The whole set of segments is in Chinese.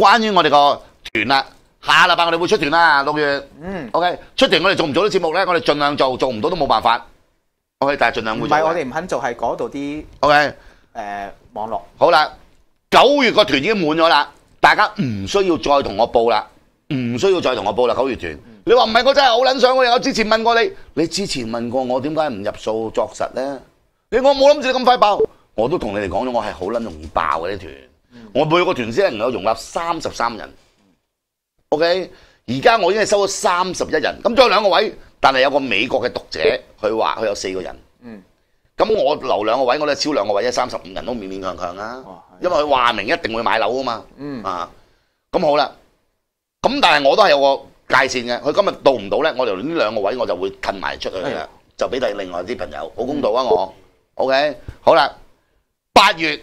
關於我哋個團啦，下禮拜我哋會出團啦，六月。嗯，OK，出團我哋做唔做啲節目咧？我哋盡量做，做唔到都冇辦法。OK，但係盡量會做嘅。唔係我哋唔肯做，係嗰度啲 OK，誒網絡。好啦，九月個團已經滿咗啦，大家唔需要再同我報啦，唔需要再同我報啦。九月團，你話唔係我真係好撚想喎，我之前問過你，你之前問過我點解唔入數作實咧？你我冇諗住你咁快爆，我都同你哋講咗，我係好撚容易爆嘅啲團。我每個團先能夠容納三十三人。OK，而家我已經係收咗三十一人，咁仲有兩個位，但係有個美國嘅讀者，佢話佢有四個人。嗯，咁我留兩個位，我都超兩個位，一三十五人都勉勉強強啊。因為佢話明一定會買樓啊嘛。嗯啊，咁好啦。咁但係我都係有個界線嘅，佢今日到唔到咧，我就呢兩個位我就會褪埋出去啦係啊，就俾第另外啲朋友，好公道啊我。OK，好啦，八月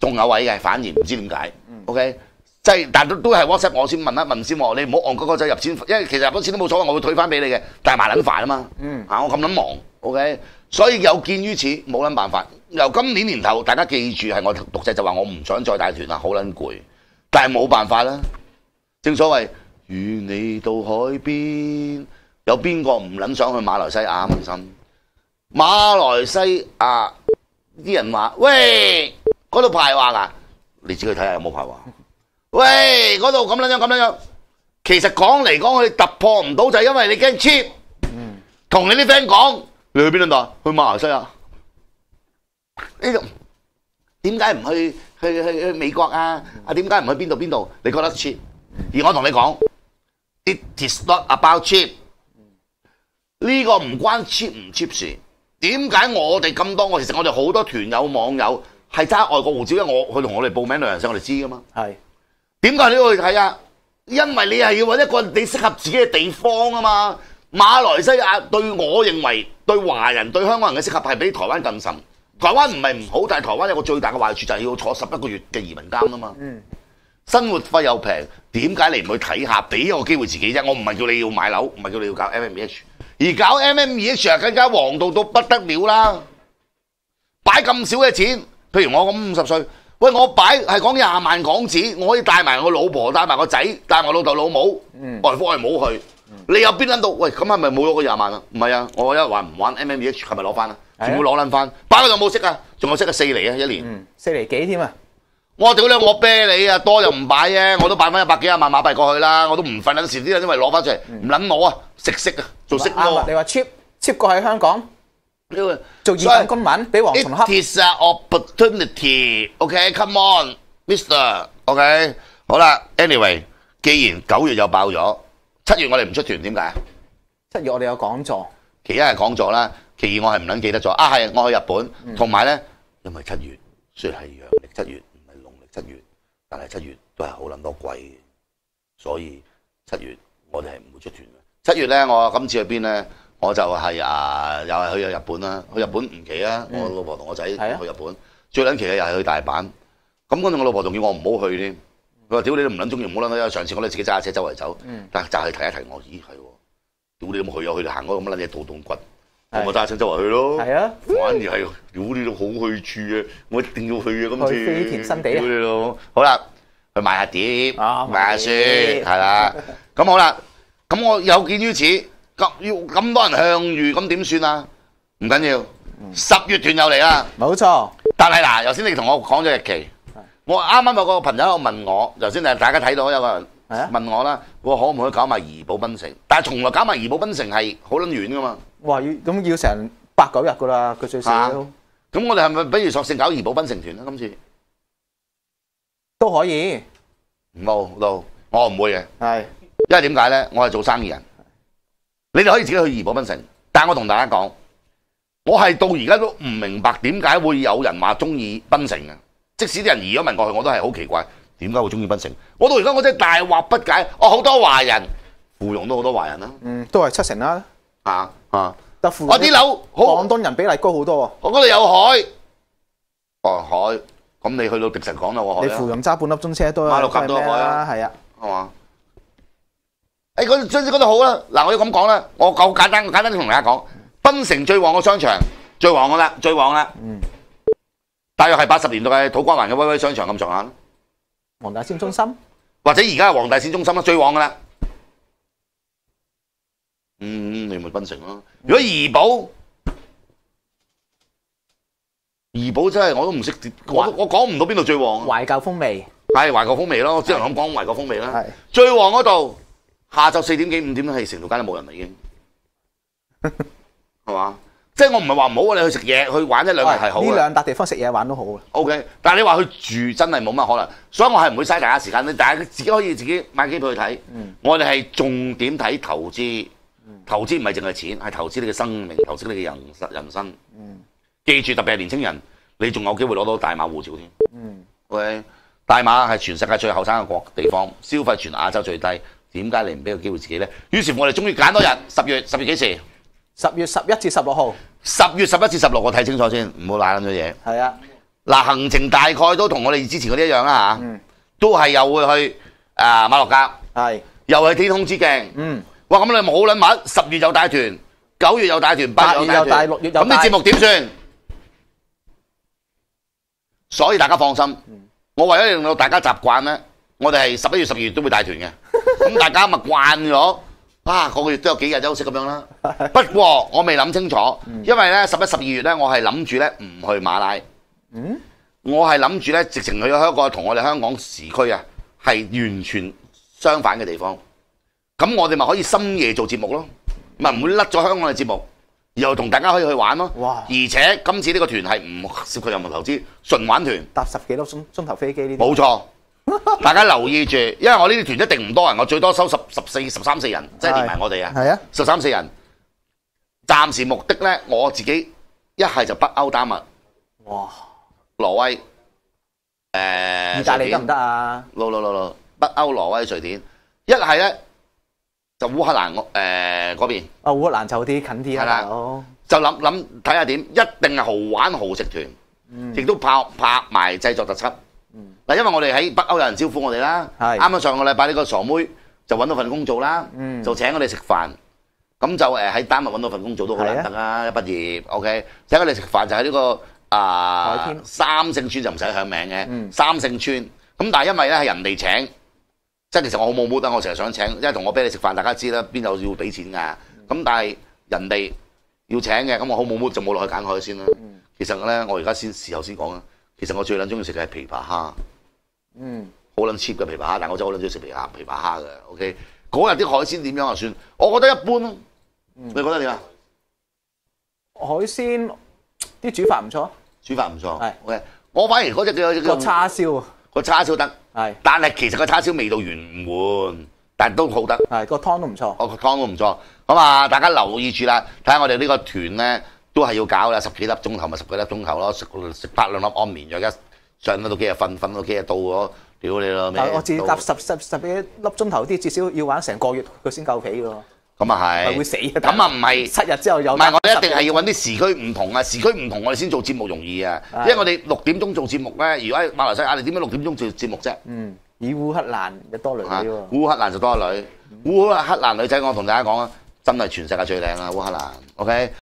仲有位嘅，反而唔知點解。OK，即係但都都係 WhatsApp 我先問一問先喎，你唔好按嗰個仔入錢，因為其實入咗錢都冇所謂，我會退翻俾你嘅，但係麻撚煩啊嘛。嗯嚇我咁撚忙，OK，所以有見於此冇撚辦法。由今年年頭，大家記住係我讀者就話我唔想再帶團啦，好撚攰，但係冇辦法啦。正所謂與你到海邊，有邊個唔撚想去馬來西亞問心？馬來西亞啲人話：喂，嗰度排華啊！你自己睇下有冇排話？喂，嗰度咁撚樣咁撚樣，其實講嚟講去突破唔到，就係因為你驚 cheap。同你啲 friend 講，你去邊度啊？去馬來西亞。呢度點解唔去去去去美國啊？啊點解唔去邊度邊度？你覺得 cheap？而我同你講，it is not about cheap。呢個唔關 cheap 唔 cheap 事。點解我哋咁多？我其實我哋好多團友網友係揸外國護照，因為我佢同我哋報名旅行社，我哋知噶嘛。係點解你要去睇啊？因為你係要揾一個你適合自己嘅地方啊嘛。馬來西亞對我認為對華人對香港人嘅適合係比台灣更甚。台灣唔係唔好，但係台灣有個最大嘅壞處就係要坐十一個月嘅移民監啊嘛。嗯生活費又平，點解你唔去睇下？俾一個機會自己啫。我唔係叫你要買樓，唔係叫你要搞 M M E H，而搞 M M E H 啊更加黃道到不得了啦！擺咁少嘅錢，譬如我咁五十歲，喂，我擺係講廿萬港紙，我可以帶埋我老婆、帶埋個仔、帶埋老豆老母、嗯外父外母去。你有邊撚到？喂，咁係咪冇咗個廿萬啊？唔係啊，我一日話唔玩 M M E H，係咪攞翻啊？係啊仲會攞撚翻？擺嗰度冇息啊？仲有息啊四厘啊一年。嗯，四厘幾添啊？我屌你，我啤你啊，多又唔擺啫，我都擺翻一百幾廿萬馬幣過去啦，我都唔瞓撚時啲，因為攞翻出嚟唔撚我啊，食息啊，做息！咯你。話 cheap cheap 過喺香港做二等公民，俾蝗蟲恰 It。is an opportunity，OK，come on，Mister，OK，好啦，anyway，既然九月又爆咗，七月我哋唔出團點解啊？七月我哋有講座，其一係講座啦，其二我係唔撚記得咗啊，係我去日本，嗯同埋咧，因為七月雖然係陽歷七月，唔係農曆七月，但係七月都係好撚多貴嘅，所以七月我哋係唔會出團嘅。七月咧，我今次去邊咧？我就係、啊，又係去咗日本啦，去日本唔奇啊！我老婆同我仔去日本，最撚奇嘅又係去大阪。咁嗰陣我老婆仲叫我唔好去添，佢話：屌你都唔撚中意，唔好撚去。因為上次我哋自己揸架車周圍走，嗯但係就係提一提我，咦係喎，屌你咁去啊，去到行嗰咁撚嘢倒洞骨，係我揸車周圍去咯。係啊，反而係屌你都好去處啊！我一定要去啊！今次去飛田新地好啦，去買下碟，啊買下書，係啦。咁好啦，咁我有見於此，咁要咁多人向遇，咁點算啊？唔緊要，十月團又嚟啦。冇錯，但係嗱，頭先你同我講咗日期，我啱啱有個朋友喺度問我，頭先大家睇到有個人問我啦，我可唔可以搞埋怡保檳城？但係從來搞埋怡保檳城係好撚遠噶嘛。哇！要咁要成八九日噶啦，佢最少啊咁我哋係咪不如索性搞怡保檳城團咧？今次都可以，冇到，我唔會嘅，係因為點解咧？我係做生意人，你哋可以自己去怡保檳城，但係我同大家講，我係到而家都唔明白點解會有人話中意檳城嘅。即使啲人移咗民過去，我都係好奇怪，點解會中意檳城？我到而家我真係大惑不解。我，好多華人，芙蓉都好多華人啦，嗯都係七成啦，啊啊！得附我啲樓好廣，東人比例高好多我嗰度有海，哦海，咁你去到迪神港啦，喎。海啊你芙蓉揸半粒鐘車都馬六甲都海啊啦？係啊，係嘛？誒嗰總之嗰度好啦，嗱我要咁講啦，我好簡單，簡單啲同大家講，檳城最旺嘅商場，最旺噶啦，最旺啦，嗯，大約係八十年代嘅土瓜灣嘅威威商場咁上下咯。黃大仙中心或者而家係黃大仙中心啦，最旺噶啦。嗯，你咪檳城咯。如果怡寶，怡寶真係我都唔識，我都我講唔到邊度最旺啊。懷舊風味係懷舊風味咯，我只能咁講懷舊風味啦係。最旺嗰度，下晝四點幾五點係成條街都冇人啦已經，係嘛？即係我唔係話唔好，你去食嘢去玩一兩日係好嘅呢兩笪地方食嘢玩都好嘅。O、k 但係你話去住真係冇乜可能，所以我係唔會嘥大家時間。你大家自己可以自己買機票去睇。嗯我哋係重點睇投資，投資唔係淨係錢，係投資你嘅生命，投資你嘅人人生。嗯記住，特別係年青人，你仲有機會攞到大馬護照添。嗯，OK，大馬係全世界最後生嘅國地方，消費全亞洲最低。點解你唔俾個機會自己呢？於是乎我哋終於揀多日，十月十月幾時？十月十一至十六號十月十一至十六，我睇清楚先，唔好賴撚咗嘢。係啊，嗱，行程大概都同我哋之前嗰啲一樣啦嚇，嗯都係又會去啊馬六甲，係又去天空之鏡。嗯哇！咁你咪好撚密，十月又帶團，九月又帶團，八月又帶六月又帶咁啲節目點算？所以大家放心，我為咗令到大家習慣咧，我哋係十一月、十二月都會帶團嘅。咁大家咪慣咗，啊個個月都有幾日休息咁樣啦。不過我未諗清楚，因為咧十一、十二月咧，我係諗住咧唔去馬拉。嗯我係諗住咧，直情去咗一個同我哋香港時區啊，係完全相反嘅地方。咁我哋咪可以深夜做節目咯，咪唔會甩咗香港嘅節目，又同大家可以去玩咯。哇而且今次呢個團係唔涉及任何投資，純玩團，搭十幾粒鐘鐘頭飛機呢啲冇錯。大家留意住，因為我呢啲團一定唔多人，我最多收十十四、十三四人，即係連埋我哋啊，係啊。十三四人。暫時目的咧，我自己一係就北歐丹麥、哇！挪威，誒、意大利得唔得啊？攞攞攞攞北歐、挪威、瑞典，一係咧就烏克蘭誒嗰邊，啊，烏克蘭就啲近啲啦，係啦。大佬。就諗諗睇下點，一定係豪玩豪食團，嗯。亦都拍拍埋製作特輯。嗱，因為我哋喺北歐有人招呼我哋啦，係啱啱上個禮拜呢個傻妹就揾到份工做啦，嗯就請我哋食飯。咁就誒喺丹麥揾到份工做都好難得啊！一畢業，OK，請我哋食飯就喺呢、個啊、三聖村就唔使響名嘅，嗯三聖村。咁但係因為咧係人哋請，即係其實我好冇啊！我成日想請，因為同我俾你食飯，大家知啦，邊有要俾錢㗎？咁但係人哋要請嘅，咁我好冇就冇落去揀海鮮啦。其實咧，我而家先事後先講啊。其實我最撚中意食嘅係琵琶蝦。嗯，好撚 cheap 嘅琵琶蝦，但我真係好撚中意食琵琶琵琶蝦嘅。OK，嗰日啲海鮮點樣啊？算，我覺得一般咯。你覺得點啊？海鮮啲煮法唔錯，煮法唔錯。係 OK，我反而嗰只叫個叉燒啊個叉燒得，係但係其實個叉燒味道原唔換，但都好得。係個湯都唔錯。哦個湯都唔錯。咁啊，大家留意住啦，睇下我哋呢個團咧都係要搞啦，十幾粒鐘頭咪十幾粒鐘頭咯，食食八兩粒安眠藥，一上到幾日瞓，瞓到幾日到咗，屌你咯咩但係我自到搭十十十幾粒鐘頭啲，至少要玩成個月佢先夠皮喎，咁啊係，係會死嘅。咁啊唔係。七日之後有唔係，我哋一定係要揾啲時區唔同啊！時區唔同，我哋先做節目容易啊！因為我哋六點鐘做節目咧，如果喺馬來西亞，你點解六點鐘做節目啫？嗯，以烏克蘭就多女喎。烏克蘭就多女，烏克蘭女仔，我同大家講啊，真係全世界最靚啊！烏克蘭，OK。